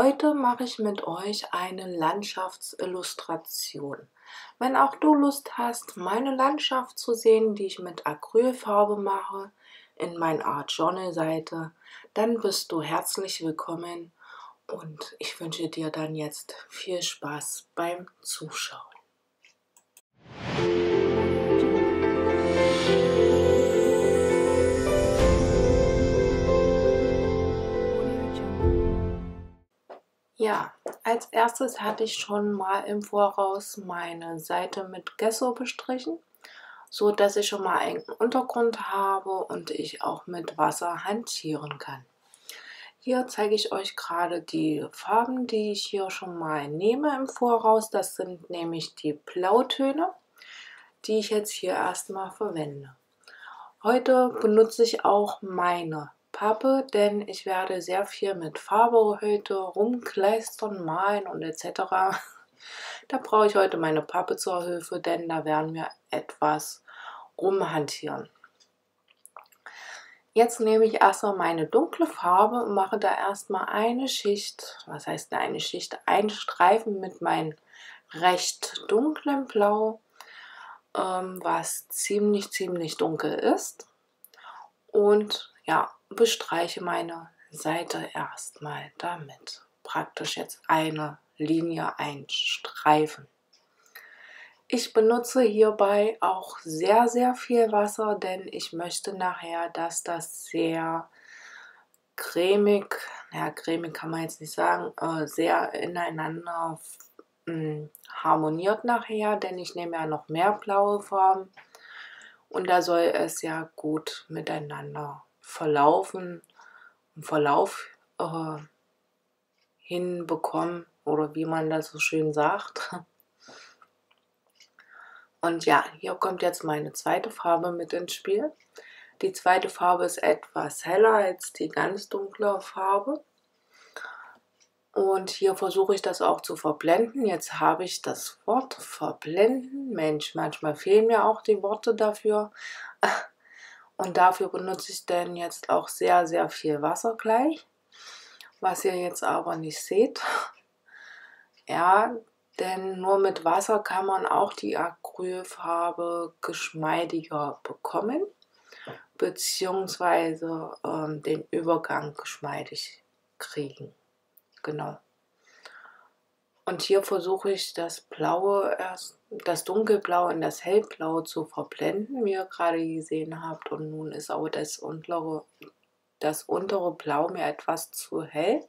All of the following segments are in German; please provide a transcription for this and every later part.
Heute mache ich mit euch eine Landschaftsillustration. Wenn auch du Lust hast, meine Landschaft zu sehen, die ich mit Acrylfarbe mache, in mein Art Journal Seite, dann bist du herzlich willkommen und ich wünsche dir dann jetzt viel Spaß beim Zuschauen. Ja, als erstes hatte ich schon mal im Voraus meine Seite mit Gesso bestrichen, so dass ich schon mal einen Untergrund habe und ich auch mit Wasser hantieren kann. Hier zeige ich euch gerade die Farben, die ich hier schon mal nehme im Voraus. Das sind nämlich die Blautöne, die ich jetzt hier erstmal verwende. Heute benutze ich auch meine Pappe, denn ich werde sehr viel mit Farbe heute rumkleistern, malen und etc. Da brauche ich heute meine Pappe zur Hilfe, denn da werden wir etwas rumhantieren. Jetzt nehme ich erstmal meine dunkle Farbe und mache da erstmal eine Schicht, was heißt eine Schicht, einen Streifen mit meinem recht dunklen Blau, ähm, was ziemlich, ziemlich dunkel ist. Und ja, bestreiche meine Seite erstmal damit. Praktisch jetzt eine Linie, ein Streifen. Ich benutze hierbei auch sehr, sehr viel Wasser, denn ich möchte nachher, dass das sehr cremig, ja, cremig kann man jetzt nicht sagen, äh, sehr ineinander mh, hm, harmoniert nachher, denn ich nehme ja noch mehr blaue Farben und da soll es ja gut miteinander verlaufen, Verlauf äh, hinbekommen oder wie man das so schön sagt. Und ja, hier kommt jetzt meine zweite Farbe mit ins Spiel. Die zweite Farbe ist etwas heller als die ganz dunkle Farbe. Und hier versuche ich das auch zu verblenden. Jetzt habe ich das Wort verblenden. Mensch, manchmal fehlen mir auch die Worte dafür. Und dafür benutze ich dann jetzt auch sehr, sehr viel Wasser gleich. Was ihr jetzt aber nicht seht. Ja, denn nur mit Wasser kann man auch die Acrylfarbe geschmeidiger bekommen. Beziehungsweise ähm, den Übergang geschmeidig kriegen. Genau. Und hier versuche ich das Blaue erst, das Dunkelblau in das Hellblau zu verblenden, wie ihr gerade gesehen habt. Und nun ist aber das untere, das untere Blau mir etwas zu hell.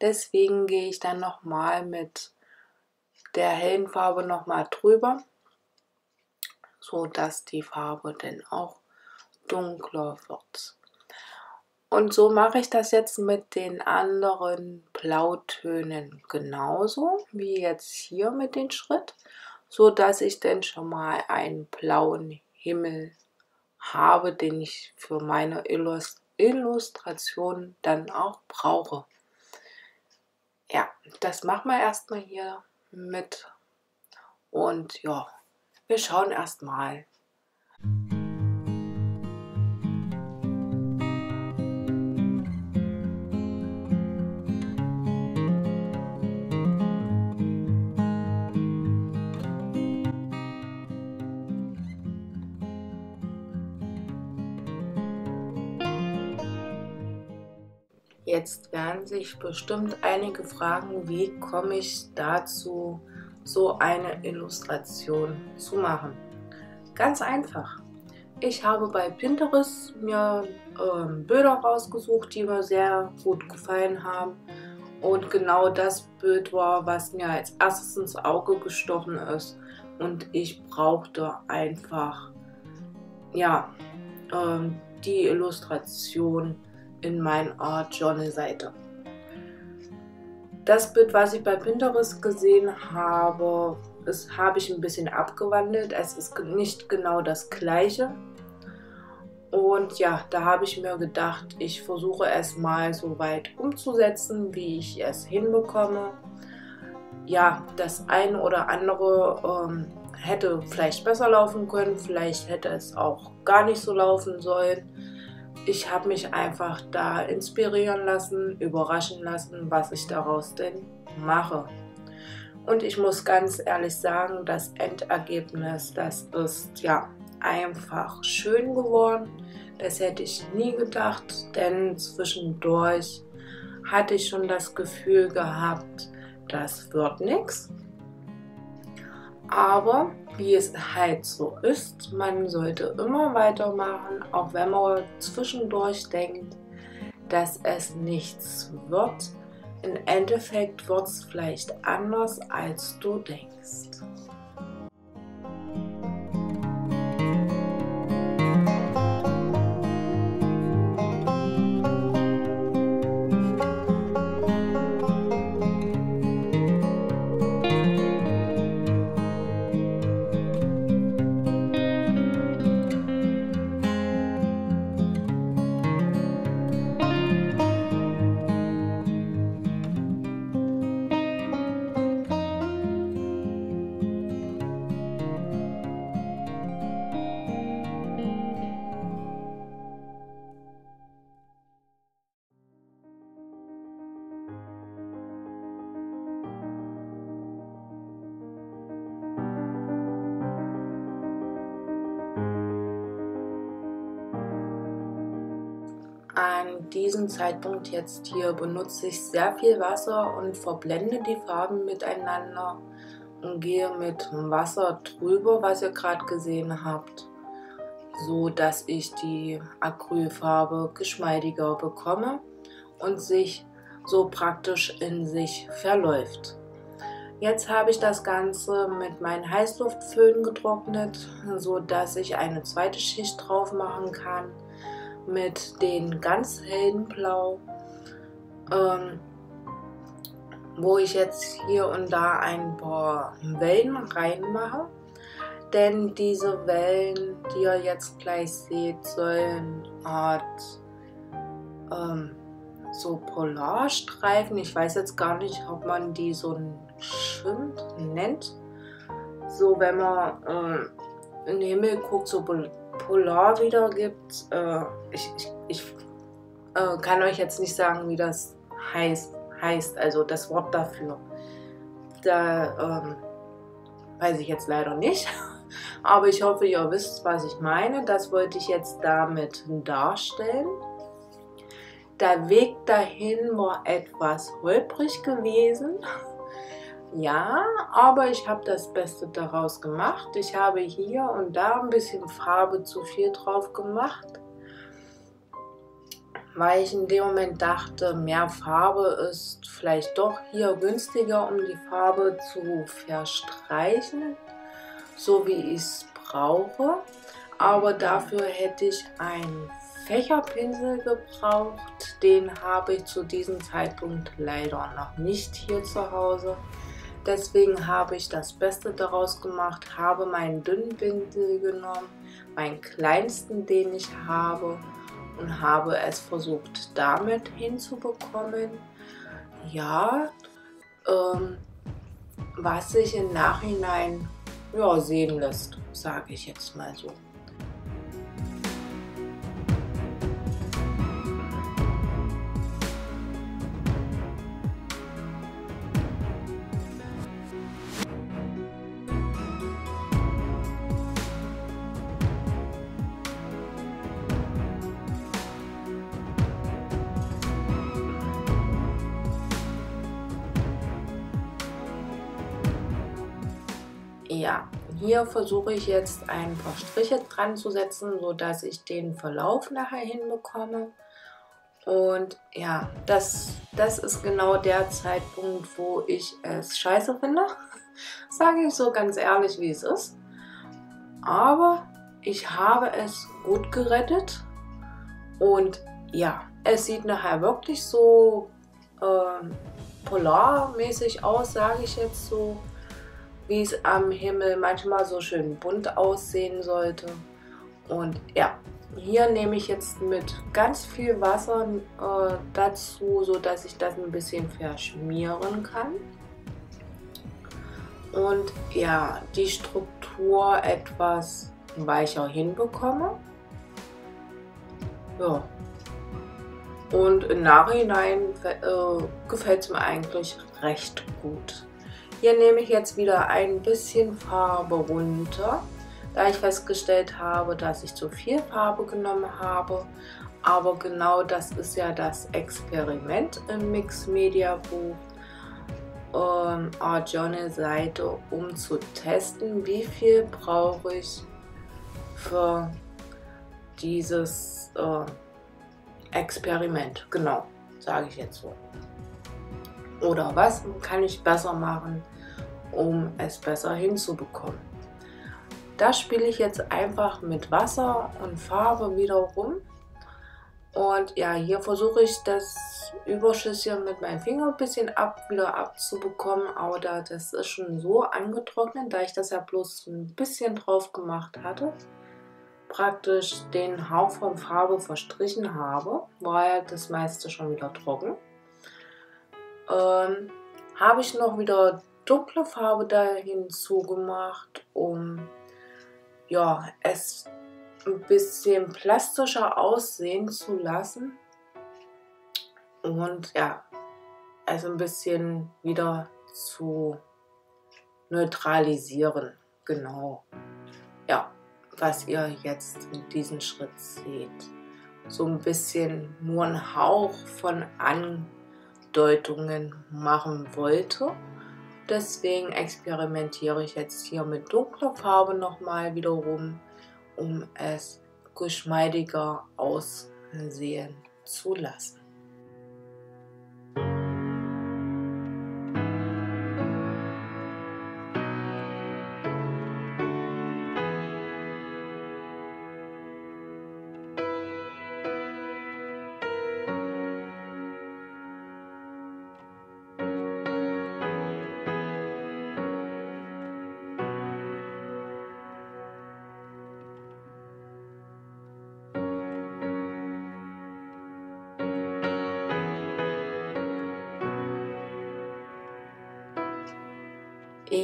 Deswegen gehe ich dann nochmal mit der hellen Farbe nochmal drüber, so dass die Farbe dann auch dunkler wird. Und so mache ich das jetzt mit den anderen Blautönen genauso wie jetzt hier mit dem Schritt, so dass ich dann schon mal einen blauen Himmel habe, den ich für meine Illustration dann auch brauche. Ja, das machen wir erstmal hier mit. Und ja, wir schauen erstmal. Jetzt werden sich bestimmt einige fragen, wie komme ich dazu, so eine Illustration zu machen. Ganz einfach. Ich habe bei Pinterest mir äh, Bilder rausgesucht, die mir sehr gut gefallen haben. Und genau das Bild war, was mir als erstes ins Auge gestochen ist. Und ich brauchte einfach, ja, äh, die Illustration in mein Art Journal Seite. Das Bild, was ich bei Pinterest gesehen habe, das habe ich ein bisschen abgewandelt. Es ist nicht genau das gleiche. Und ja, da habe ich mir gedacht, ich versuche es mal so weit umzusetzen, wie ich es hinbekomme. Ja, das eine oder andere ähm, hätte vielleicht besser laufen können, vielleicht hätte es auch gar nicht so laufen sollen ich habe mich einfach da inspirieren lassen, überraschen lassen, was ich daraus denn mache. Und ich muss ganz ehrlich sagen, das Endergebnis, das ist ja einfach schön geworden. Das hätte ich nie gedacht, denn zwischendurch hatte ich schon das Gefühl gehabt, das wird nichts. Aber wie es halt so ist, man sollte immer weitermachen, auch wenn man zwischendurch denkt, dass es nichts wird. Im Endeffekt wird es vielleicht anders, als du denkst. Diesem Zeitpunkt jetzt hier benutze ich sehr viel Wasser und verblende die Farben miteinander und gehe mit Wasser drüber, was ihr gerade gesehen habt, so dass ich die Acrylfarbe geschmeidiger bekomme und sich so praktisch in sich verläuft. Jetzt habe ich das Ganze mit meinen Heißluftföhn getrocknet, so dass ich eine zweite Schicht drauf machen kann mit den ganz hellen Blau, ähm, wo ich jetzt hier und da ein paar Wellen reinmache. Denn diese Wellen, die ihr jetzt gleich seht, sollen Art ähm, so Polarstreifen, ich weiß jetzt gar nicht, ob man die so schwimmt, nennt. So, wenn man äh, in den Himmel guckt, so Polar wieder gibt. Äh, ich ich, ich äh, kann euch jetzt nicht sagen, wie das heißt, heißt also das Wort dafür. Da ähm, weiß ich jetzt leider nicht. Aber ich hoffe, ihr wisst, was ich meine. Das wollte ich jetzt damit darstellen. Der Weg dahin war etwas holprig gewesen. Ja, aber ich habe das Beste daraus gemacht. Ich habe hier und da ein bisschen Farbe zu viel drauf gemacht, weil ich in dem Moment dachte, mehr Farbe ist vielleicht doch hier günstiger, um die Farbe zu verstreichen, so wie ich es brauche. Aber dafür hätte ich einen Fächerpinsel gebraucht. Den habe ich zu diesem Zeitpunkt leider noch nicht hier zu Hause. Deswegen habe ich das Beste daraus gemacht, habe meinen dünnen Pinsel genommen, meinen kleinsten, den ich habe, und habe es versucht, damit hinzubekommen. Ja, ähm, was sich im Nachhinein ja, sehen lässt, sage ich jetzt mal so. Hier versuche ich jetzt ein paar Striche dran zu setzen, sodass ich den Verlauf nachher hinbekomme. Und ja, das, das ist genau der Zeitpunkt, wo ich es scheiße finde. Sage ich so ganz ehrlich, wie es ist. Aber ich habe es gut gerettet. Und ja, es sieht nachher wirklich so äh, polarmäßig aus, sage ich jetzt so wie es am Himmel manchmal so schön bunt aussehen sollte. Und ja, hier nehme ich jetzt mit ganz viel Wasser äh, dazu, so dass ich das ein bisschen verschmieren kann. Und ja, die Struktur etwas weicher hinbekomme. Ja, Und im Nachhinein äh, gefällt es mir eigentlich recht gut. Hier nehme ich jetzt wieder ein bisschen Farbe runter, da ich festgestellt habe, dass ich zu viel Farbe genommen habe. Aber genau das ist ja das Experiment im Mix Media Buch ähm, Journal Seite, um zu testen, wie viel brauche ich für dieses äh, Experiment. Genau, sage ich jetzt so. Oder was kann ich besser machen, um es besser hinzubekommen? Das spiele ich jetzt einfach mit Wasser und Farbe wieder rum. Und ja, hier versuche ich das Überschüssige mit meinem Finger ein bisschen ab, wieder abzubekommen. Aber da, das ist schon so angetrocknet, da ich das ja bloß ein bisschen drauf gemacht hatte praktisch den Hauch von Farbe verstrichen habe, war ja das meiste schon wieder trocken. Ähm, habe ich noch wieder dunkle Farbe da hinzugemacht, um ja, es ein bisschen plastischer aussehen zu lassen und ja, es ein bisschen wieder zu neutralisieren. Genau. Ja, was ihr jetzt in diesem Schritt seht. So ein bisschen nur ein Hauch von Andeutungen machen wollte. Deswegen experimentiere ich jetzt hier mit dunkler Farbe nochmal wiederum, um es geschmeidiger aussehen zu lassen.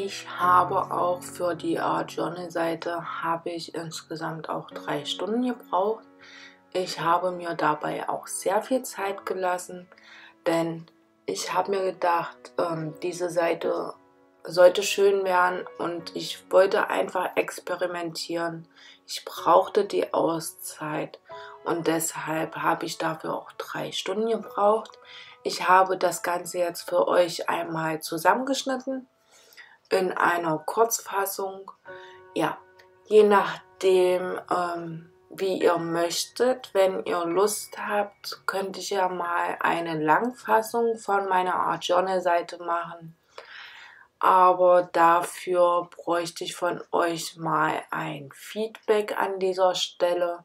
Ich habe auch für die Art Journal Seite habe ich insgesamt auch drei Stunden gebraucht. Ich habe mir dabei auch sehr viel Zeit gelassen, denn ich habe mir gedacht, ähm, diese Seite sollte schön werden und ich wollte einfach experimentieren. Ich brauchte die Auszeit und deshalb habe ich dafür auch drei Stunden gebraucht. Ich habe das Ganze jetzt für euch einmal zusammengeschnitten in einer Kurzfassung. Ja, je nachdem, ähm, wie ihr möchtet. Wenn ihr Lust habt, könnte ich ja mal eine Langfassung von meiner Art Journal Seite machen. Aber dafür bräuchte ich von euch mal ein Feedback an dieser Stelle.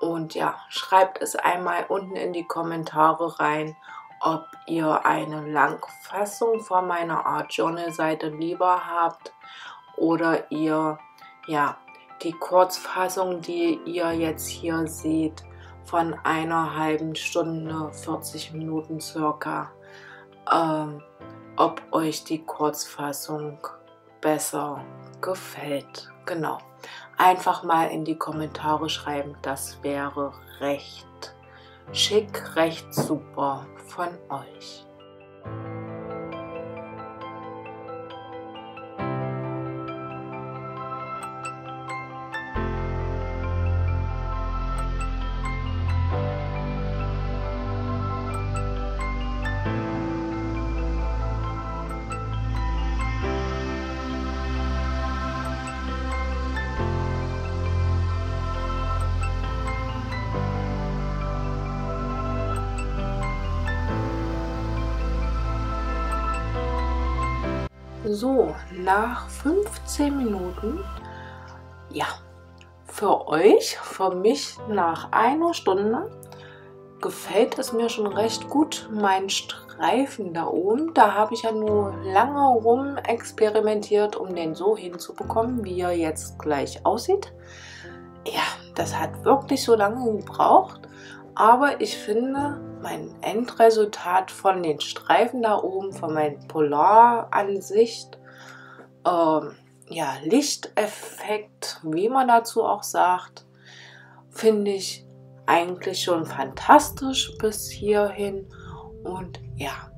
Und ja, schreibt es einmal unten in die Kommentare rein, ob ihr eine Langfassung von meiner Art Journal Seite lieber habt oder ihr ja die Kurzfassung, die ihr jetzt hier seht, von einer halben Stunde, 40 Minuten circa, ähm, ob euch die Kurzfassung besser gefällt. Genau. Einfach mal in die Kommentare schreiben, das wäre recht schick, recht super von euch. So, nach 15 Minuten, ja, für euch, für mich nach einer Stunde gefällt es mir schon recht gut, mein Streifen da oben. Da habe ich ja nur lange rum experimentiert, um den so hinzubekommen, wie er jetzt gleich aussieht. Ja, das hat wirklich so lange gebraucht. Aber ich finde, mein Endresultat von den Streifen da oben, von meiner Polaransicht, ähm, ja, Lichteffekt, wie man dazu auch sagt, finde ich eigentlich schon fantastisch bis hierhin. Und ja,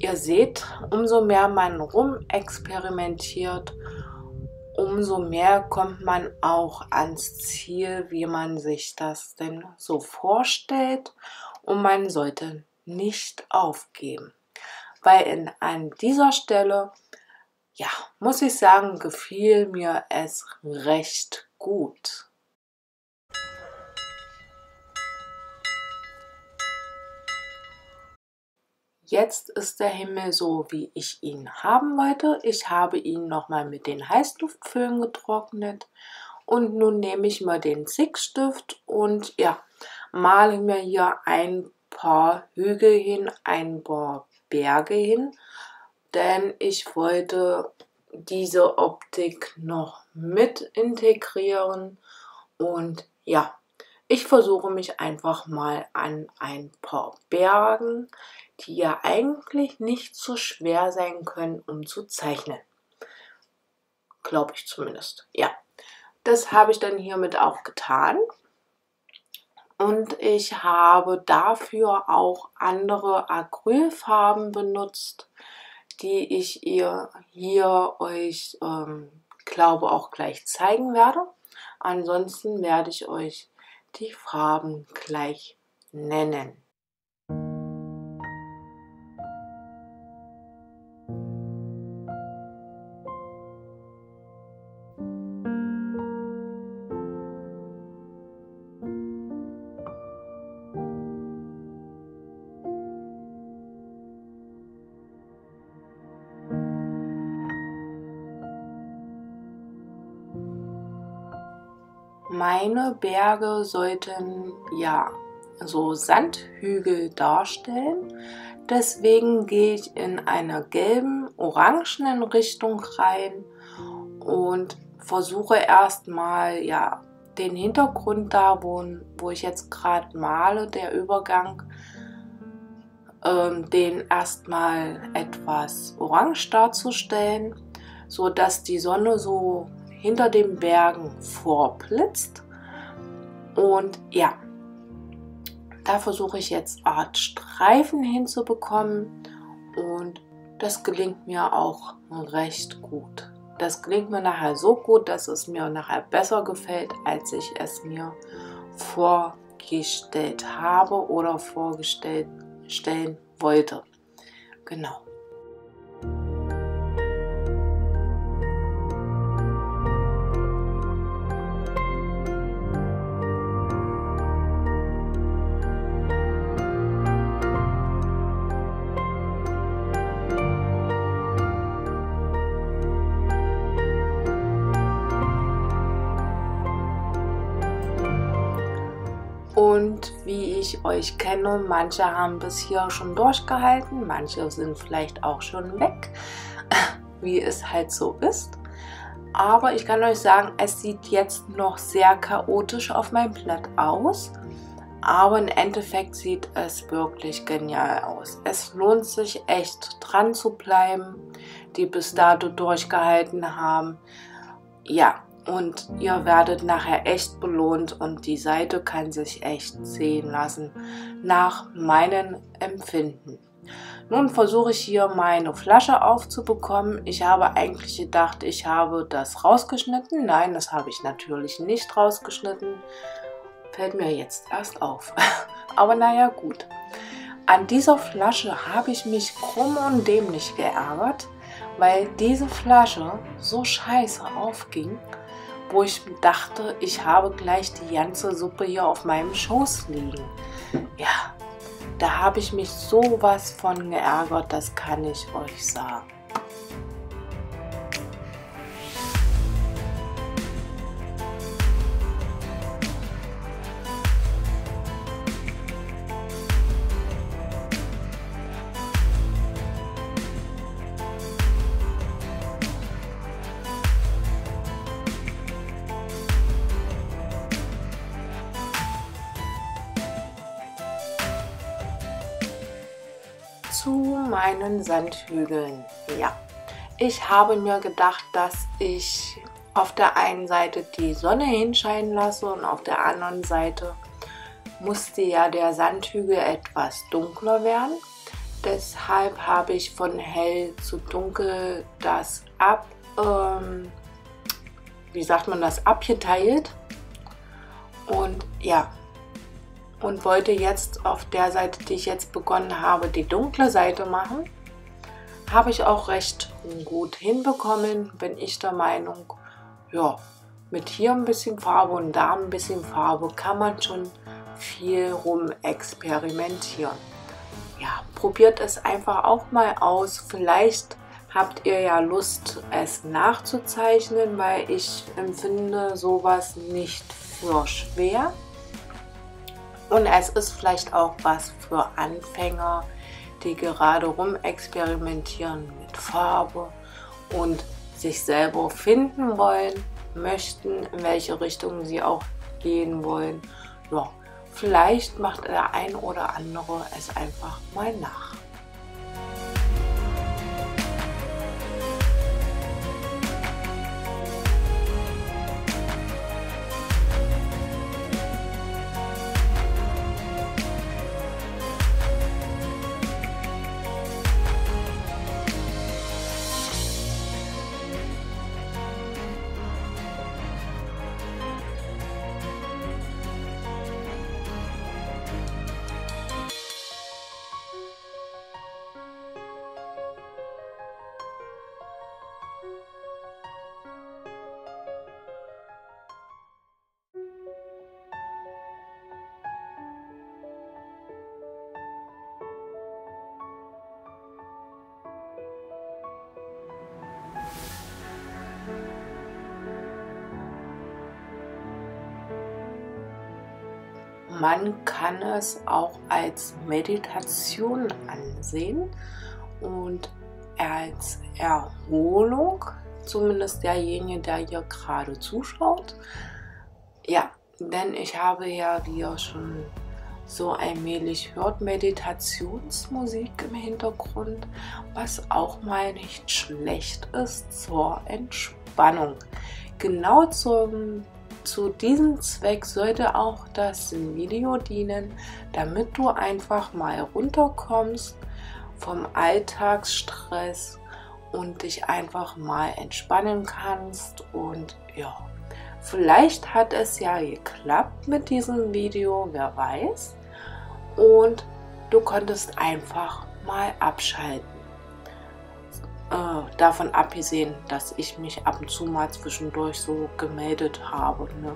ihr seht, umso mehr man rumexperimentiert, umso mehr kommt man auch ans Ziel, wie man sich das denn so vorstellt. Und man sollte nicht aufgeben. Weil in, an dieser Stelle, ja, muss ich sagen, gefiel mir es recht gut. Jetzt ist der Himmel so, wie ich ihn haben wollte. Ich habe ihn nochmal mit den Heißluftföhn getrocknet. Und nun nehme ich mal den Zickstift und ja, male mir hier ein paar Hügel hin, ein paar Berge hin. Denn ich wollte diese Optik noch mit integrieren. Und ja, ich versuche mich einfach mal an ein paar Bergen die ja eigentlich nicht so schwer sein können, um zu zeichnen. Glaube ich zumindest. Ja, das habe ich dann hiermit auch getan. Und ich habe dafür auch andere Acrylfarben benutzt, die ich ihr hier euch, ähm, glaube auch gleich zeigen werde. Ansonsten werde ich euch die Farben gleich nennen. Meine Berge sollten ja so Sandhügel darstellen. Deswegen gehe ich in einer gelben, orangenen Richtung rein und versuche erstmal ja den Hintergrund da, wo, wo ich jetzt gerade male, der Übergang, ähm, den erstmal etwas orange darzustellen, so dass die Sonne so hinter den Bergen vorblitzt. Und ja, da versuche ich jetzt Art Streifen hinzubekommen und das gelingt mir auch recht gut. Das gelingt mir nachher so gut, dass es mir nachher besser gefällt, als ich es mir vorgestellt habe oder vorgestellt stellen wollte. Genau. Euch kenne, manche haben bis hier schon durchgehalten, manche sind vielleicht auch schon weg, wie es halt so ist. Aber ich kann euch sagen, es sieht jetzt noch sehr chaotisch auf meinem Blatt aus. Aber im Endeffekt sieht es wirklich genial aus. Es lohnt sich echt dran zu bleiben, die bis dato durchgehalten haben. Ja, und ihr werdet nachher echt belohnt und die Seite kann sich echt sehen lassen nach meinen Empfinden. Nun versuche ich hier meine Flasche aufzubekommen. Ich habe eigentlich gedacht, ich habe das rausgeschnitten. Nein, das habe ich natürlich nicht rausgeschnitten. Fällt mir jetzt erst auf. Aber naja, gut. An dieser Flasche habe ich mich krumm und dämlich geärgert, weil diese Flasche so scheiße aufging wo ich dachte, ich habe gleich die ganze Suppe hier auf meinem Schoß liegen. Ja, da habe ich mich sowas von geärgert, das kann ich euch sagen. Meinen Sandhügeln. Ja, ich habe mir gedacht, dass ich auf der einen Seite die Sonne hinscheinen lasse und auf der anderen Seite musste ja der Sandhügel etwas dunkler werden. Deshalb habe ich von hell zu dunkel das ab, ähm, wie sagt man das, abgeteilt. Und ja, und wollte jetzt auf der Seite, die ich jetzt begonnen habe, die dunkle Seite machen. Habe ich auch recht gut hinbekommen, bin ich der Meinung. Ja, mit hier ein bisschen Farbe und da ein bisschen Farbe kann man schon viel rum experimentieren. Ja, probiert es einfach auch mal aus. Vielleicht habt ihr ja Lust, es nachzuzeichnen, weil ich empfinde sowas nicht für schwer. Und es ist vielleicht auch was für Anfänger, die gerade rum experimentieren mit Farbe und sich selber finden wollen, möchten, in welche Richtung sie auch gehen wollen. Ja, vielleicht macht der ein oder andere es einfach mal nach. Man kann es auch als Meditation ansehen und als Erholung, zumindest derjenige, der hier gerade zuschaut. Ja, denn ich habe ja, ihr schon so allmählich hört, Meditationsmusik im Hintergrund, was auch mal nicht schlecht ist zur Entspannung. Genau zum zu diesem Zweck sollte auch das Video dienen, damit du einfach mal runterkommst vom Alltagsstress und dich einfach mal entspannen kannst und ja, vielleicht hat es ja geklappt mit diesem Video, wer weiß. Und du konntest einfach mal abschalten. Äh, davon abgesehen, dass ich mich ab und zu mal zwischendurch so gemeldet habe. Ne?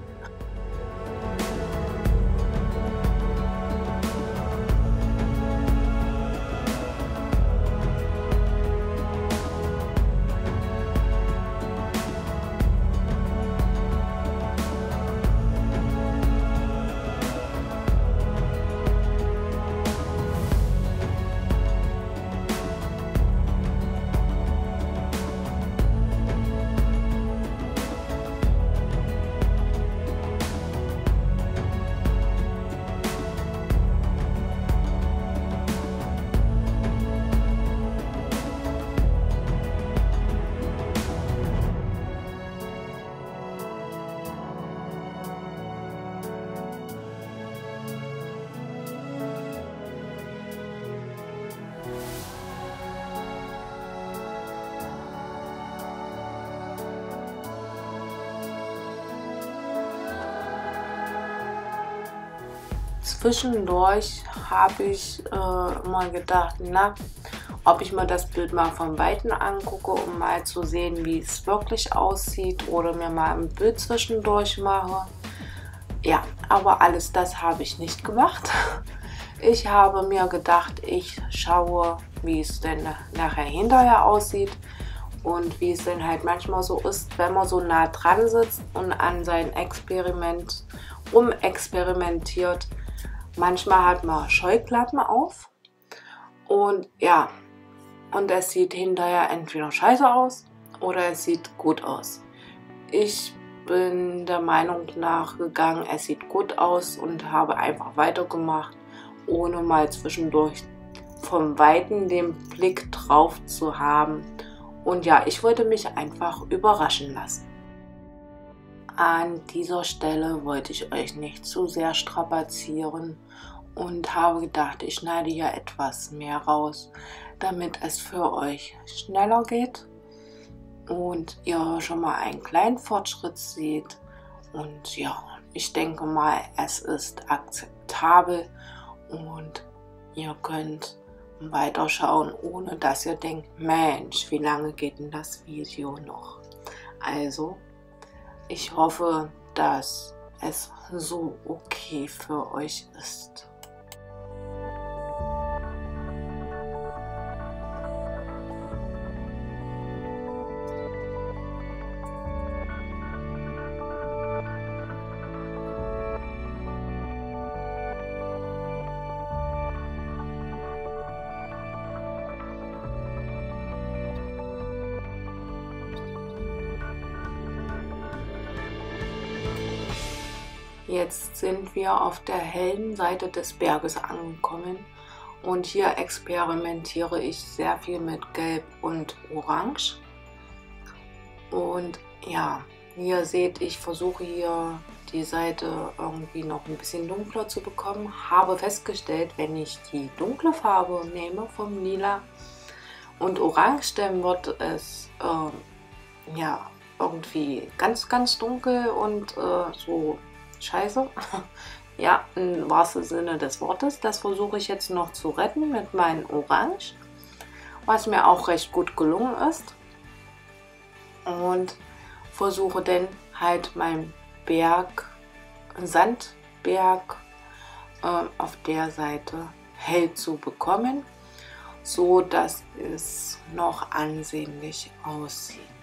Zwischendurch habe ich äh, mal gedacht, na, ob ich mir das Bild mal von Weitem angucke, um mal zu sehen, wie es wirklich aussieht oder mir mal ein Bild zwischendurch mache. Ja, aber alles das habe ich nicht gemacht. Ich habe mir gedacht, ich schaue, wie es denn nachher hinterher aussieht und wie es denn halt manchmal so ist, wenn man so nah dran sitzt und an sein Experiment rumexperimentiert, Manchmal hat man Scheuklappen auf und ja, und es sieht hinterher entweder scheiße aus oder es sieht gut aus. Ich bin der Meinung nachgegangen, es sieht gut aus und habe einfach weitergemacht, ohne mal zwischendurch vom Weiten den Blick drauf zu haben. Und ja, ich wollte mich einfach überraschen lassen. An dieser Stelle wollte ich euch nicht zu sehr strapazieren und habe gedacht, ich schneide hier etwas mehr raus, damit es für euch schneller geht und ihr schon mal einen kleinen Fortschritt seht. Und ja, ich denke mal, es ist akzeptabel und ihr könnt weiterschauen, ohne dass ihr denkt, Mensch, wie lange geht denn das Video noch? Also, ich hoffe, dass es so okay für euch ist. Jetzt sind wir auf der hellen Seite des Berges angekommen und hier experimentiere ich sehr viel mit Gelb und Orange. Und ja, ihr seht, ich versuche hier die Seite irgendwie noch ein bisschen dunkler zu bekommen. Habe festgestellt, wenn ich die dunkle Farbe nehme vom Lila und Orange, dann wird es äh, ja irgendwie ganz, ganz dunkel und äh, so scheiße. ja, im wahrsten Sinne des Wortes. Das versuche ich jetzt noch zu retten mit meinem Orange, was mir auch recht gut gelungen ist. Und versuche dann halt meinen Berg, Sandberg äh, auf der Seite hell zu bekommen, so dass es noch ansehnlich aussieht.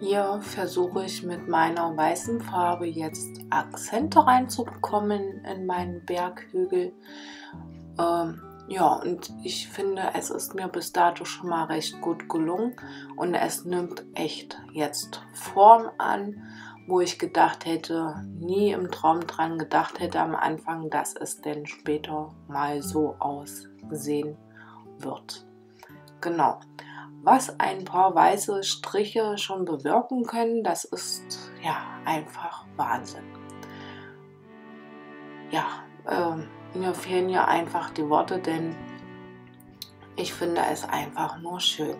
Hier versuche ich mit meiner weißen Farbe jetzt Akzente reinzubekommen in meinen Berghügel. Ähm, ja, und ich finde, es ist mir bis dato schon mal recht gut gelungen und es nimmt echt jetzt Form an, wo ich gedacht hätte, nie im Traum dran gedacht hätte am Anfang, dass es denn später mal so aussehen wird. Genau. Was ein paar weiße Striche schon bewirken können, das ist ja einfach Wahnsinn. Ja, äh, mir fehlen ja einfach die Worte, denn ich finde es einfach nur schön.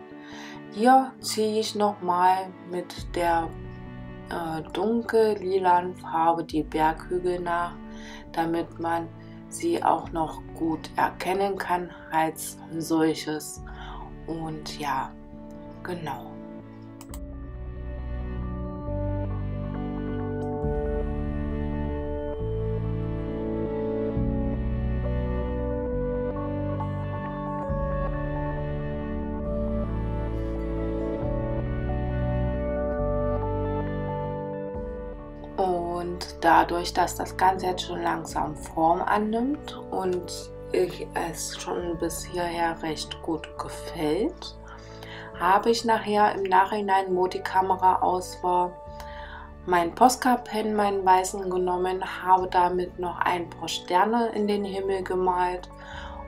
Hier ziehe ich nochmal mit der äh, dunkel lilan Farbe die Berghügel nach, damit man sie auch noch gut erkennen kann als solches. Und ja, genau. Und dadurch, dass das Ganze jetzt schon langsam Form annimmt und ich es schon bis hierher recht gut gefällt, habe ich nachher im Nachhinein, wo die Kamera aus war, mein Posca-Pen, meinen weißen genommen, habe damit noch ein paar Sterne in den Himmel gemalt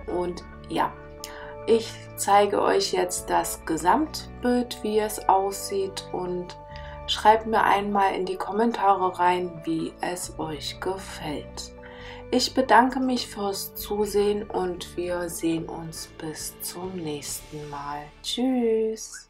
und ja, ich zeige euch jetzt das Gesamtbild, wie es aussieht und schreibt mir einmal in die Kommentare rein, wie es euch gefällt. Ich bedanke mich fürs Zusehen und wir sehen uns bis zum nächsten Mal. Tschüss!